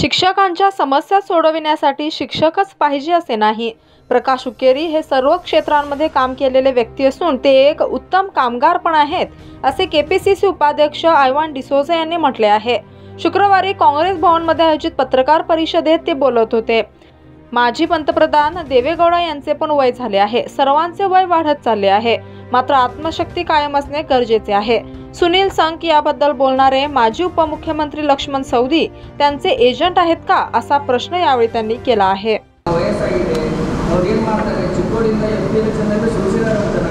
शिक्षकांच्या समस्या सोडविण्यासाठी शिक्षकच पाहिजे असे नाही. प्रकाश उकेरी हे सर्व क्षेत्रांमध्ये काम केलेले व्यक्ती असून ते एक उत्तम कामगार पण आहेत असे के पी सी सी उपाध्यक्ष आयवान डिसोजा यांनी म्हटले आहे. शुक्रवारी काँग्रेस भवनमध्ये आयोजित पत्रकार परिषदेत ते बोलत होते. माजी पंतप्रधान देवेगौडा यांचे पण वय झाले आहे. सर्वांचे वय वाढत चालले आहे. मात्र आत्मशक्ती कायम असणे गरजेचे आहे. सुनील संक याबद्दल बोलणारे माजी उपमुख्यमंत्री लक्ष्मण सौदी त्यांचे एजंट आहेत का असा प्रश्न यावेळी त्यांनी केला आहे ವಯಸ್ಸಾಗಿದೆ ಅವ್ರು ಏನು ಮಾಡ್ತಾರೆ ಚಿಕ್ಕೋಡಿಯಿಂದ ಎಂ ಪಿ ಎಲೆಕ್ಷನ್ನಲ್ಲಿ ಸೋಸಿದಾರೆ ಅಂತಾರ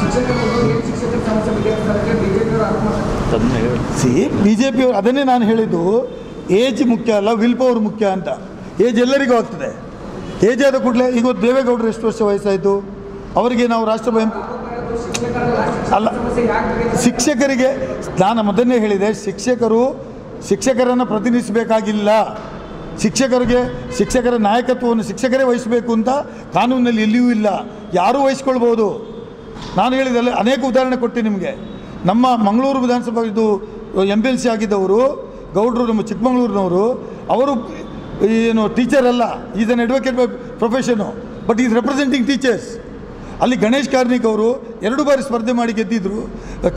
ಶಿಕ್ಷಕರು ಏನು ಶಿಕ್ಷಕರ ಸಮಸ್ಯೆ ಬಗೆಹರಿಸೋದಕ್ಕೆ ಬಿ ಜೆ ಪಿಯವರು ಆತ್ಮಹತ್ಯೆ ಸಿ ಬಿ ಜೆ ಪಿಯವರು ಅದನ್ನೇ ನಾನು ಹೇಳಿದ್ದು ಏಜ್ ಮುಖ್ಯ ಅಲ್ಲ ವಿಲ್ ಪವರ್ ಮುಖ್ಯ ಅಂತ ಏಜ್ ಎಲ್ಲರಿಗೂ ಆಗ್ತದೆ ಏಜ್ ಆದ ಕೂಡಲೇ ಈಗ ದೇವೇಗೌಡರು ಎಷ್ಟು ವರ್ಷ ವಯಸ್ಸಾಯಿತು ಅವರಿಗೆ ನಾವು ರಾಷ್ಟ್ರ ಎಂ ಅಲ್ಲ, ಶಿಕ್ಷಕರಿಗೆ, ನಾನು ಮೊದಲನೇ ಹೇಳಿದೆ, ಶಿಕ್ಷಕರು, ಶಿಕ್ಷಕರನ್ನು ಪ್ರತಿನಿಧಿಸಬೇಕಾಗಿಲ್ಲ. ಶಿಕ್ಷಕರಿಗೆ, ಶಿಕ್ಷಕರ ನಾಯಕತ್ವವನ್ನು ಶಿಕ್ಷಕರೇ ವಹಿಸಬೇಕು ಅಂತ ಕಾನೂನಿನಲ್ಲಿ ಎಲ್ಲಿಯೂ ಇಲ್ಲ. ಯಾರೂ ವಹಿಸ್ಕೊಳ್ಬೋದು. ನಾನು ಹೇಳಿದಲ್ಲಿ ಅನೇಕ ಉದಾಹರಣೆ ಕೊಟ್ಟೆ ನಿಮಗೆ. ನಮ್ಮ ಮಂಗಳೂರು ವಿಧಾನಸಭಾ ಇದು ಎಂ ಪಿ ಎಲ್ ಸಿ ಆಗಿದ್ದವರು, ಗೌಡ್ರು ನಮ್ಮ ಚಿಕ್ಕಮಗಳೂರಿನವರು, ಅವರು ಏನು ಟೀಚರ್ ಅಲ್ಲ is an advocate by profession but is representing teachers ಅಲ್ಲಿ ಗಣೇಶ್ ಕಾರ್ನಿಕ್ ಅವರು ಎರಡು ಬಾರಿ ಸ್ಪರ್ಧೆ ಮಾಡಿ ಗೆದ್ದಿದ್ರು.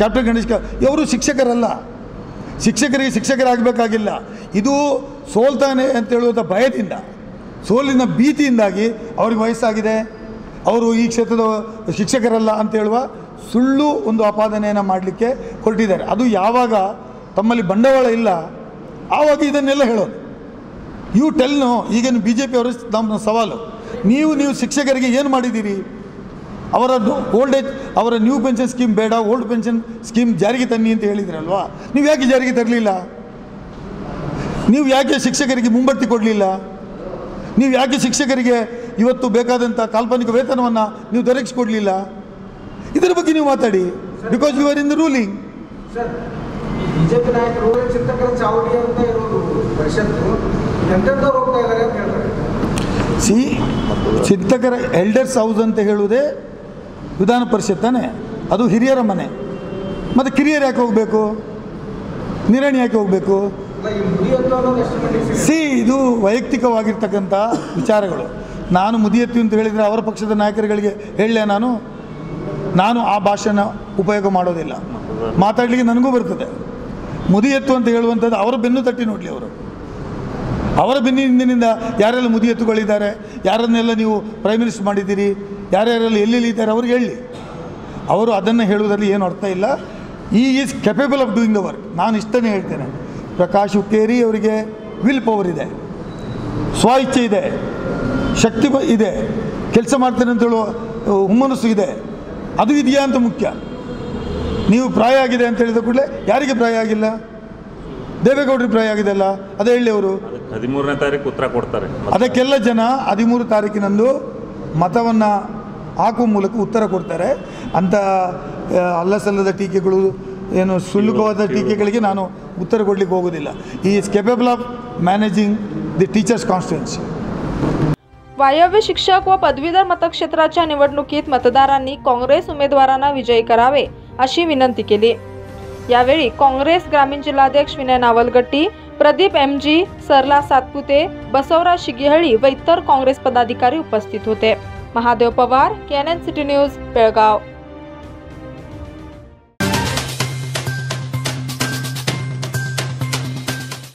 ಕ್ಯಾಪ್ಟನ್ ಗಣೇಶ್ ಕಾರ್ ಇವರು ಶಿಕ್ಷಕರಲ್ಲ. ಶಿಕ್ಷಕರಿಗೆ ಶಿಕ್ಷಕರಾಗಬೇಕಾಗಿಲ್ಲ. ಇದು ಸೋಲ್ತಾನೆ ಅಂತ ಹೇಳುವಂಥ ಭಯದಿಂದ, ಸೋಲಿನ ಭೀತಿಯಿಂದಾಗಿ ಅವ್ರಿಗೆ ವಯಸ್ಸಾಗಿದೆ. ಅವರು ಈ ಕ್ಷೇತ್ರದ ಶಿಕ್ಷಕರಲ್ಲ ಅಂತ ಹೇಳುವ ಸುಳ್ಳು ಒಂದು ಆಪಾದನೆಯನ್ನು ಮಾಡಲಿಕ್ಕೆ ಹೊರಟಿದ್ದಾರೆ. ಅದು ಯಾವಾಗ ತಮ್ಮಲ್ಲಿ ಬಂಡವಾಳ ಇಲ್ಲ, ಆವಾಗ ಇದನ್ನೆಲ್ಲ ಹೇಳೋದು. ಯು ಟೆಲ್ನು ಈಗಿನ ಬಿ ಜೆ ಪಿಯವರು ನಮ್ಮ ಸವಾಲು. ನೀವು ನೀವು ಶಿಕ್ಷಕರಿಗೆ ಏನು ಮಾಡಿದ್ದೀರಿ? ಅವರ ಓಲ್ಡ್ ಏಜ್ ಅವರ ನ್ಯೂ ಪೆನ್ಷನ್ ಸ್ಕೀಮ್ ಬೇಡ ಓಲ್ಡ್ ಪೆನ್ಷನ್ ಸ್ಕೀಮ್ ಜಾರಿಗೆ ತನ್ನಿ ಅಂತ ಹೇಳಿದ್ರಲ್ವಾ? ನೀವು ಯಾಕೆ ಜಾರಿಗೆ ತರಲಿಲ್ಲ? ನೀವು ಯಾಕೆ ಶಿಕ್ಷಕರಿಗೆ ಮುಂಬಡ್ತಿ ಕೊಡಲಿಲ್ಲ? ನೀವು ಯಾಕೆ ಶಿಕ್ಷಕರಿಗೆ ಇವತ್ತು ಬೇಕಾದಂಥ ಕಾಲ್ಪನಿಕ ವೇತನವನ್ನು ನೀವು ದೊರಕಿಸ್ಕೊಡ್ಲಿಲ್ಲ? ಇದರ ಬಗ್ಗೆ ನೀವು ಮಾತಾಡಿ because you are in the ruling C ಚಿಂತಕರ ಎಲ್ಡರ್ಸ್ ಹೌಸ್ ಅಂತ ಹೇಳುವುದೇ ವಿಧಾನ ಪರಿಷತ್ ತಾನೆ? ಅದು ಹಿರಿಯರ ಮನೆ. ಮತ್ತು ಕಿರಿಯರು ಯಾಕೆ ಹೋಗಬೇಕು? ನಿರಣಿ ಯಾಕೆ ಹೋಗಬೇಕು? ಸಿ, ಇದು ವೈಯಕ್ತಿಕವಾಗಿರ್ತಕ್ಕಂಥ ವಿಚಾರಗಳು. ನಾನು ಮುದಿಯತ್ತಿ ಅಂತ ಹೇಳಿದರೆ ಅವರ ಪಕ್ಷದ ನಾಯಕರುಗಳಿಗೆ ಹೇಳಲೆ ನಾನು ನಾನು ಆ ಭಾಷೆನ ಉಪಯೋಗ ಮಾಡೋದಿಲ್ಲ. ಮಾತಾಡಲಿಕ್ಕೆ ನನಗೂ ಬರ್ತದೆ. ಮುದಿಯತ್ತು ಅಂತ ಹೇಳುವಂಥದ್ದು ಅವರ ಬೆನ್ನು ತಟ್ಟಿ ನೋಡಲಿ ಅವರು. ಅವರ ಬೆನ್ನಿನಿಂದ ಯಾರೆಲ್ಲ ಮುದಿಯತ್ತುಗಳಿದ್ದಾರೆ, ಯಾರನ್ನೆಲ್ಲ ನೀವು ಪ್ರೈಮ್ ಮಿನಿಸ್ಟರ್ ಮಾಡಿದ್ದೀರಿ ಯಾರ್ಯಾರೆಲ್ಲ ಎಲ್ಲೆಲ್ಲಿ ಇದ್ದಾರೆ ಅವ್ರಿಗೆ ಹೇಳಿ. ಅವರು ಅದನ್ನು ಹೇಳುವುದರಲ್ಲಿ ಏನು ಅರ್ಥ ಇಲ್ಲ. ಈ is capable of doing the work ನಾನು ಇಷ್ಟನೇ ಹೇಳ್ತೇನೆ. ಪ್ರಕಾಶ್ ಹುಕ್ಕೇರಿ ಅವರಿಗೆ ವಿಲ್ ಪವರ್ ಇದೆ. ಸ್ವ ಇಚ್ಛೆ ಇದೆ. ಶಕ್ತಿ ಇದೆ. ಕೆಲಸ ಮಾಡ್ತೇನೆ ಅಂತ ಹೇಳುವ ಹುಮ್ಮನಸ್ಸು ಇದೆ. ಅದು ಇದೆಯಾ ಅಂತ ಮುಖ್ಯ. ನೀವು ಪ್ರಾಯ ಆಗಿದೆ ಅಂತ ಹೇಳಿದ ಕೂಡಲೇ ಯಾರಿಗೆ ಪ್ರಾಯ ಆಗಿಲ್ಲ? ದೇವೇಗೌಡರಿಗೆ ಪ್ರಾಯ ಆಗಿದೆ ಅಲ್ಲ? ಅದೇ ಹೇಳಿ ಅವರು. ಹದಿಮೂರನೇ ತಾರೀಕು ಉತ್ತರ ಕೊಡ್ತಾರೆ. ಅದಕ್ಕೆಲ್ಲ ಜನ ಹದಿಮೂರು ತಾರೀಕಿನಂದು ಮತವನ್ನು ಹಾಕುವ ಮೂಲಕ ಉತ್ತರ ಕೊಡ್ತಾರೆ ಅಂಥ ಆ, ಅಲ್ಲಸಲ್ಲದ ಟೀಕೆಗಳು ಏನು ಸುಳ್ಳುಕವಾದ ಟೀಕೆಗಳಿಗೆ ನಾನು ಉತ್ತರ ಕೊಡಲಿಕ್ಕೆ ಹೋಗೋದಿಲ್ಲ ಈ is capable of managing the teachers constituency वायव्य शिक्षक व पदवीधर मतक्षेत्राच्या निवडणुकीत मतदारांनी काँग्रेस उमेदवारांना विजयी करावे अशी विनंती केली यावेळी काँग्रेस ग्रामीण जिल्हाध्यक्ष विनय नावलगट्टी प्रदीप एम जी सरला सातपुते बसवराज शिगेहळी व इतर काँग्रेस पदाधिकारी उपस्थित होते Mahadev Pawar KNN city news Belgaum